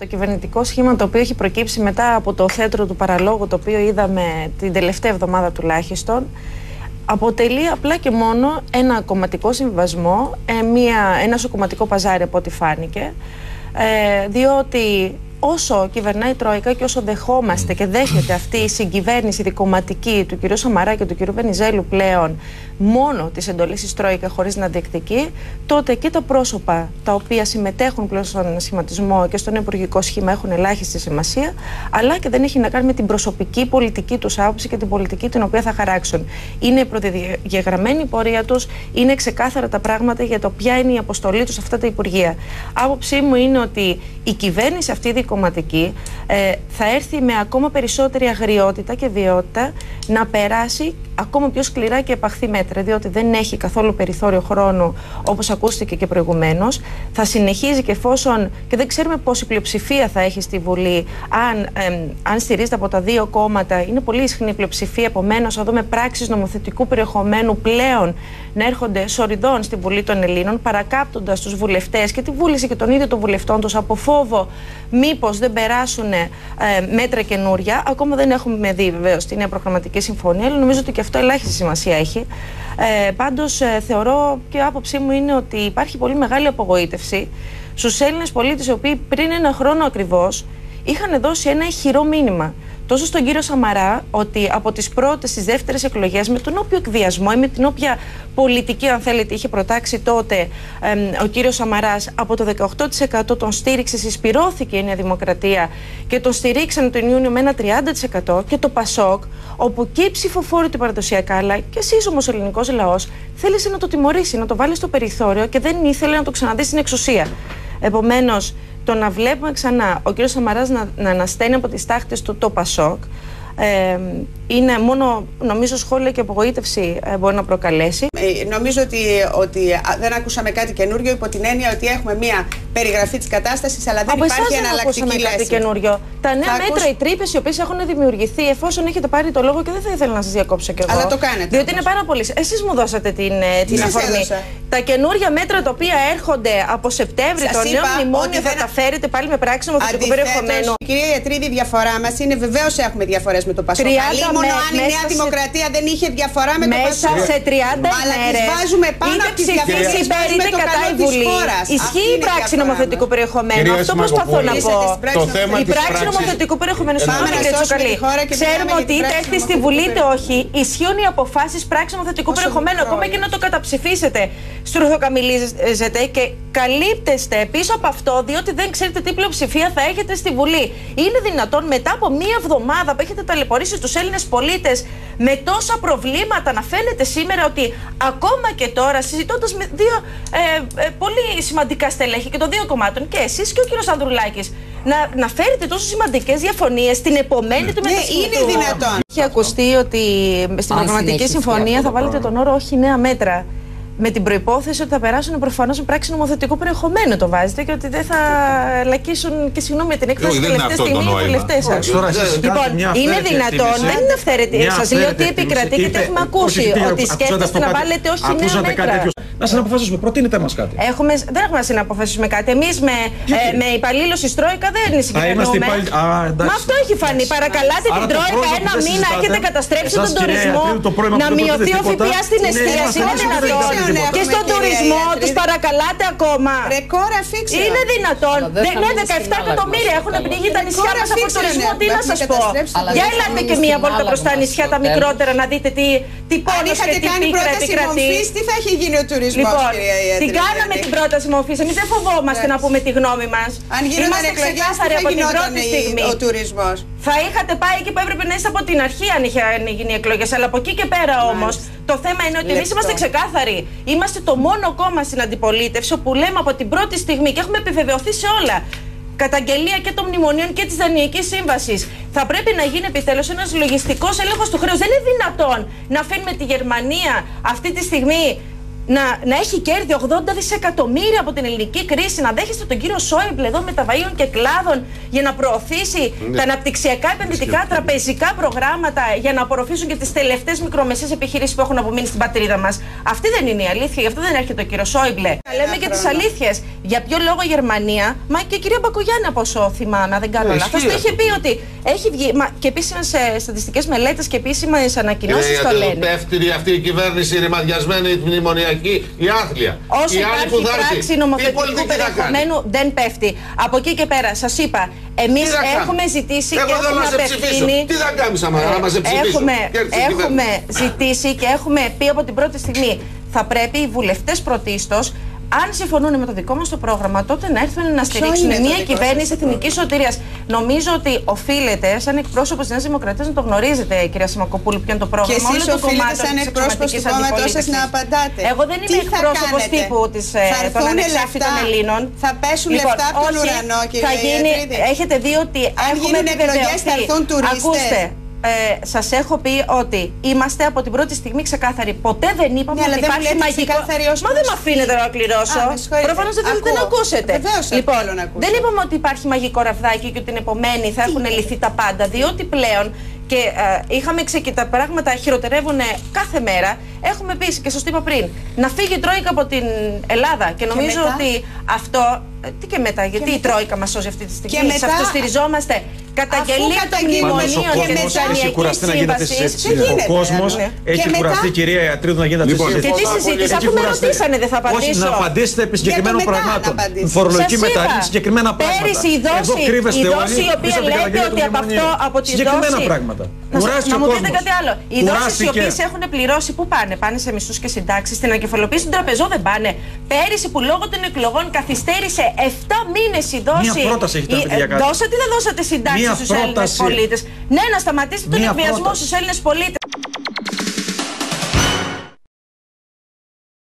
Το κυβερνητικό σχήμα το οποίο έχει προκύψει μετά από το θέτρο του παραλόγου το οποίο είδαμε την τελευταία εβδομάδα τουλάχιστον αποτελεί απλά και μόνο ένα κομματικό συμβασμό, ε, μια, ένας σοκομματικό παζάρι από ό,τι φάνηκε ε, διότι όσο κυβερνάει η Τρόικα και όσο δεχόμαστε και δέχεται αυτή η συγκυβέρνηση δικοματική του κ. Σαμαρά και του κ. Βενιζέλου πλέον μόνο τις εντολές της Τρόικα χωρίς να διεκδικεί, τότε και τα πρόσωπα τα οποία συμμετέχουν πλέον στον σχηματισμό και στον υπουργικό σχήμα έχουν ελάχιστη σημασία, αλλά και δεν έχει να κάνει με την προσωπική πολιτική τους άποψη και την πολιτική την οποία θα χαράξουν. Είναι προδιαγεγραμμένη η πορεία τους, είναι ξεκάθαρα τα πράγματα για το ποια είναι η αποστολή τους σε αυτά τα υπουργεία. Άποψή μου είναι ότι η κυβέρνηση αυτή κομματική ε, θα έρθει με ακόμα περισσότερη αγριότητα και βιότητα να περάσει ακόμα πιο σκληρά και επαχθή μέτρα, διότι δεν έχει καθόλου περιθώριο χρόνου, όπως ακούστηκε και προηγουμένως. Θα συνεχίζει και εφόσον. και δεν ξέρουμε πόση πλειοψηφία θα έχει στη Βουλή, αν, ε, αν στηρίζεται από τα δύο κόμματα. Είναι πολύ ισχυρή η πλειοψηφία. Επομένως, θα δούμε πράξεις νομοθετικού περιεχομένου πλέον να έρχονται σοριδών στη Βουλή των Ελλήνων, παρακάπτοντας τους βουλευτές και τη βούληση και των ίδιων των βουλευτών τους από φόβο μήπως δεν περάσουν ε, μέτρα καινούρια. Ακόμα δεν έχουμε δει βεβαίως τη νέα προγραμματική συμφωνία, αλλά νομίζω ότι και αυτό ελάχιστη σημασία έχει. Ε, Πάντως ε, θεωρώ και άποψή μου είναι ότι υπάρχει πολύ μεγάλη απογοήτευση στους Έλληνες πολίτες οι οποίοι πριν ένα χρόνο ακριβώς είχαν δώσει ένα ηχηρό μήνυμα τόσο στον κύριο Σαμαρά ότι από τις πρώτες στις δεύτερες εκλογές με τον όποιο εκβιασμό ή με την όποια πολιτική αν θέλετε είχε προτάξει τότε ο κύριος Σαμαράς από το 18% τον στήριξε, συσπηρώθηκε η Νέα Δημοκρατία και τον στηρίξαν τον Ιούνιο με ένα 30% και το ΠΑΣΟΚ όπου και οι ψηφοφόροι του παραδοσιακά αλλά και εσείς όμως ο ελληνικός λαός θέλησε να το τιμωρήσει, να το βάλει στο περιθώριο και δεν ήθελε να το ξαναδεί στην εξουσία. Επομένως, το να βλέπουμε ξανά ο κ. Σαμαράς να, να ανασταίνει από τις τάχτες του το Πασόκ ε, είναι μόνο νομίζω σχόλια και απογοήτευση ε, μπορεί να προκαλέσει. Ε, νομίζω ότι, ότι δεν ακούσαμε κάτι καινούριο υπό την έννοια ότι έχουμε μία περιγραφή της κατάστασης, αλλά δεν Από υπάρχει εναλλακτική λύση. κάτι καινούριο. Τα νέα μέτρα, ακούς... οι τρύπες οι οποίες έχουν δημιουργηθεί, εφόσον έχετε πάρει το λόγο και δεν θα ήθελα να σας διακόψω κι εγώ. Αλλά το κάνετε. Διότι είναι πάρα πολύ. Εσείς μου δώσατε την, ε, την αφορμή. Τα καινούργια μέτρα τα οποία έρχονται από Σεπτέμβρη, το νέο μνημόνιο θα τα φέρετε πάλι με πράξη νομοθετικού περιεχομένου. Κυρία Ιατρίδη, η διαφορά μας είναι βεβαίως έχουμε διαφορές με το Πασόκ. Μόνο αν η Νέα Δημοκρατία δεν είχε διαφορά με το Πασόκ. Μέσα σε 30 Αλλά τις βάζουμε πάνω από τις διαφορές είτε κατά η Βουλή. Ισχύει η πράξη νομοθετικού περιεχομένου. Αυτό προσπαθώ να πω. Η πράξη νομοθετικού περιεχομένου. Συγγνώμη, κύριε Τσουκαλή. Ξέρουμε ότι είτε έρθει στη Βουλή είτε όχι, ισχύουν οι αποφάσεις πράξης νομοθετικού περιεχομένου. Ακόμα και να το καταψηφίσετε, στρουθοκαμιλίζετε και καλύπτεστε πίσω από αυτό, διότι δεν ξέρετε τι πλειοψηφία θα έχετε στη Βουλή. Είναι δυνατόν μετά από μία εβδομάδα που έχετε ταλαιπωρήσει τους Έλληνες πολίτες με τόσα προβλήματα να φαίνεται σήμερα ότι ακόμα και τώρα συζητώντας με δύο ε, ε, πολύ σημαντικά στελέχη και των δύο κομμάτων και εσείς και ο κύριος Ανδρουλάκης να, να φέρετε τόσο σημαντικές διαφωνίες την επομένη του ναι, Είναι δυνατόν. Έχει ακουστεί ότι στην πραγματική συμφωνία θα βάλετε τον όρο όχι νέα μέτρα με την προπόθεση ότι θα περάσουν προφανώς με πράξη νομοθετικού περιεχομένου το βάζετε και ότι δεν θα λακίσουν και συγγνώμη για την έκφραση τη τελευταία στιγμή οι βουλευτές σας. Λοιπόν, είναι δυνατόν, δεν είναι αυθαίρετη. Σα λέω ότι επικρατεί και το έχουμε ακούσει. Ότι σκέφτεστε να βάλετε όχι νέα μέτρα. Να συναποφασίσουμε, προτείνετε μας κάτι. Έχουμε, δεν έχουμε να συναποφασίσουμε κάτι. Εμείς με, ε, με υπαλλήλου της Τρόικα δεν συγκεκριμενούμε. Μα αυτό έχει φανεί. Παρακαλάτε την Τρόικα ένα μήνα, έχετε καταστρέψει τον τουρισμό. Να μειωθεί ο ΦΠΑ στην εστίαση. Είναι δυνατόν. Και στον τουρισμό τους παρακαλάτε ακόμα. Ρεκόρ αφήξε. Είναι δυνατόν. Ναι, 17 εκατομμύρια έχουν πνιγεί τα νησιά μας από τουρισμό. Τι να σας πω; Για έλατε και μία βόλτα προ τα νησιά τα μικρότερα να δείτε τι, τι πόνος και τι πίκρα επικρατεί. Τι θα έχει γίνει ο τουρισμός, λοιπόν, Την κάναμε την πρόταση μορφής. Εμείς δεν φοβόμαστε να πούμε τη γνώμη μας. Αν γίνονταν εκλογές, θα από την πρώτη στιγμή. Ο τουρισμός; Θα είχατε πάει εκεί που έπρεπε να είστε από την αρχή αν είχαν γίνει εκλογές. Αλλά από εκεί και πέρα όμως το θέμα είναι ότι εμείς είμαστε ξεκάθαροι. Είμαστε το μόνο κόμμα στην αντιπολίτευση που λέμε από την πρώτη στιγμή και έχουμε επιβεβαιωθεί σε όλα. Καταγγελία και των μνημονίων και της Δανειακή Σύμβασης. Θα πρέπει να γίνει επιτέλους ένας λογιστικός έλεγχος του χρέους. Δεν είναι δυνατόν να αφήνουμε τη Γερμανία αυτή τη στιγμή να, να έχει κέρδη 80 δισεκατομμύρια από την ελληνική κρίση, να δέχεστε τον κύριο Σόιμπλε εδώ με τα βαΐων και κλάδων για να προωθήσει ναι. τα αναπτυξιακά επενδυτικά τραπεζικά προγράμματα για να απορροφήσουν και τις τελευταίες μικρομεσαίες επιχειρήσεις που έχουν απομείνει στην πατρίδα μας. Αυτή δεν είναι η αλήθεια, γι' αυτό δεν έρχεται ο κύριος Σόιμπλε. Λέμε και τις αλήθειες. Για ποιο λόγο η Γερμανία, μα και η κυρία Μπακογιάννη, από όσο θυμάμαι, δεν κάνω λάθος, το είχε πει ότι έχει βγει μα, και επίσημε στατιστικές μελέτες και επίσημες ανακοινώσεις το λένε. Είναι αυτή η κυβέρνηση, είναι μαδιασμένη μνημονιακή η άθλια. Όσο η υπάρχει πράξη νομοθετικού περιεχομένου δεν πέφτει. Από εκεί και πέρα, σας είπα, εμείς έχουμε ζητήσει Εγώ και έχουμε απευθύνει. Τι θα κάνεις άμα να μα Έχουμε, έχουμε ζητήσει και έχουμε πει από την πρώτη στιγμή θα πρέπει οι βουλευτές πρωτίστως αν συμφωνούν με το δικό μας το πρόγραμμα, τότε να έρθουν να στηρίξουν μια κυβέρνηση εθνικής σωτηρίας. Νομίζω ότι οφείλετε, σαν εκπρόσωπος της Νέας Δημοκρατίας, να το γνωρίζετε, κυρία Σιμακοπούλου, ποιο είναι το πρόγραμμα. Και εσείς οφείλετε, σαν εκπρόσωπος του κόμματό σας, να απαντάτε. Εγώ δεν είμαι εκπρόσωπος τύπου της, ε, των ανεξάρτητων Ελλήνων. Θα πέσουν λοιπόν, λεφτά από τον ουρανό, κύριε Έχετε δει ότι αν γίνουν εκλογές θα έρθουν τουρίστες; Ε, σας έχω πει ότι είμαστε από την πρώτη στιγμή ξεκάθαροι. Ποτέ δεν είπαμε ναι, ότι υπάρχει μαγικό. Μα δεν με αφήνετε να ολοκληρώσω. Προφανώς δεν θέλετε να ακούσετε. λοιπόν, δεν είπαμε ότι υπάρχει μαγικό ραβδάκι και ότι την επομένη θα έχουν λυθεί τα πάντα. Διότι πλέον και ε, είχαμε και τα πράγματα χειροτερεύουν κάθε μέρα. Έχουμε πει και σας το είπα πριν, να φύγει η Τρόικα από την Ελλάδα. Και νομίζω ότι αυτό. Ε, τι και μετά, γιατί η Τρόικα μας σώζει αυτή τη στιγμή. Σε αυτό στηριζόμαστε καταγγελία των μνημονίων και τη Ανιακή Σύμβασης. Ο κόσμος έχει κουραστεί, κυρία Ιατρίδου, να γίνεται αυτή η συζήτηση. Και τι συζήτηση, αφού με ρωτήσανε, δεν θα απαντήσω. να απαντήσετε επί συγκεκριμένων πραγμάτων. Φορολογική μεταρρύθμιση, συγκεκριμένα πράγματα. Πέρυσι η δόση, η οποία λέτε ότι από αυτό, από τη δόση. Συγκεκριμένα πράγματα. Να μου πείτε κάτι άλλο. Οι δόσεις οι οποίες έχουν πληρώσει, πού πάνε, πάνε σε μισθού και συντάξεις, στην ανακεφαλοποίηση των τραπεζών δεν πάνε. Πέρυσι που λόγω των εκλογών καθυστέρησε 7 μήνες η δόση. Μία πρόταση έχετε Δώσατε ή δεν δώσατε συντάξεις στους Έλληνες πολίτες; Ναι, να σταματήσετε τον εκβιασμό στους Έλληνες πολίτες.